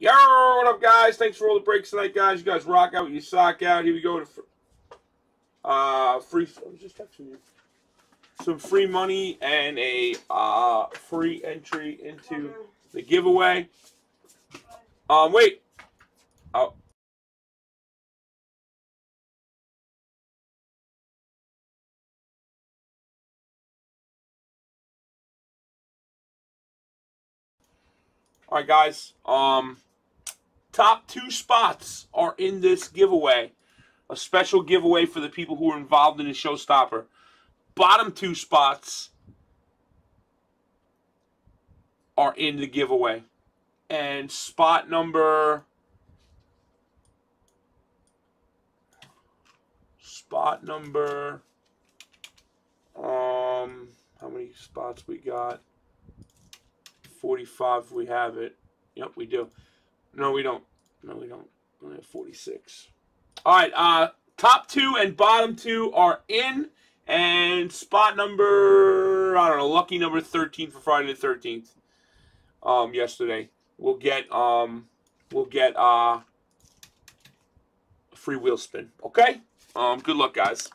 Yo, what up, guys? Thanks for all the breaks tonight, guys. You guys rock out, you sock out. Here we go to uh, free. I was just texting you. Some free money and a uh, free entry into the giveaway. Um, wait. Oh. All right, guys. Um, top two spots are in this giveaway. A special giveaway for the people who are involved in the showstopper. Bottom two spots are in the giveaway. And spot number spot number um how many spots we got 45 we have it yep we do no we don't. No we don't. We only have 46 all right uh top two and bottom two are in and spot number i don't know lucky number 13 for friday the 13th um yesterday. We'll get um we'll get uh a free wheel spin okay? Um good luck guys.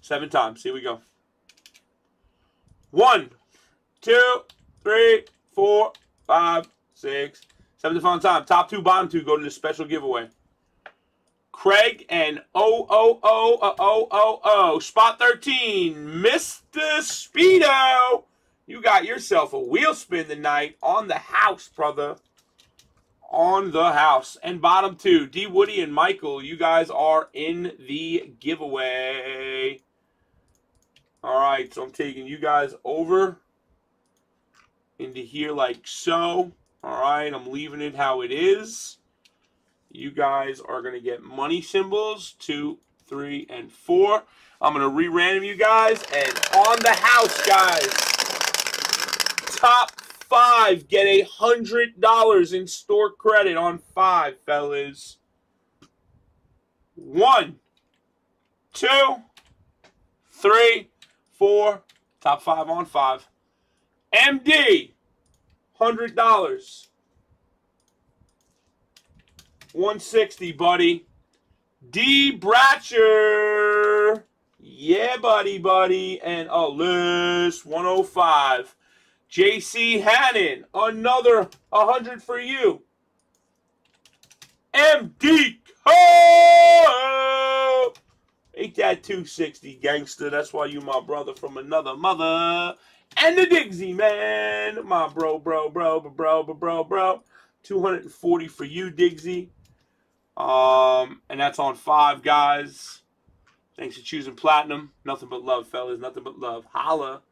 Seven times. Here we go. One, two, three, four, five, six, seven. Final time. Top two, bottom two go to the special giveaway. Craig and O O O O O O O spot thirteen, Mr. Speedo. You got yourself a wheel spin tonight on the house, brother. On the house. And bottom two, D Woody and Michael, you guys are in the giveaway. All right, so I'm taking you guys over into here like so. All right, I'm leaving it how it is. You guys are going to get money symbols, two, three, and four. I'm going to re-random you guys, and on the house, guys, top five get a $100 in store credit on five, fellas. One, two, three, four, top five on five. MD, hundred dollars. 160, buddy. D Bratcher. Yeah, buddy, buddy. And oh, list 105. JC Hannon, another 100 for you. MD Cole. That 260 gangster? That's why you my brother from another mother. And the Digsy man, my bro, bro, bro, bro, bro, bro, bro. 240 for you, Digsy. Um, and that's on five, guys. Thanks for choosing platinum. Nothing but love, fellas. Nothing but love. Holla.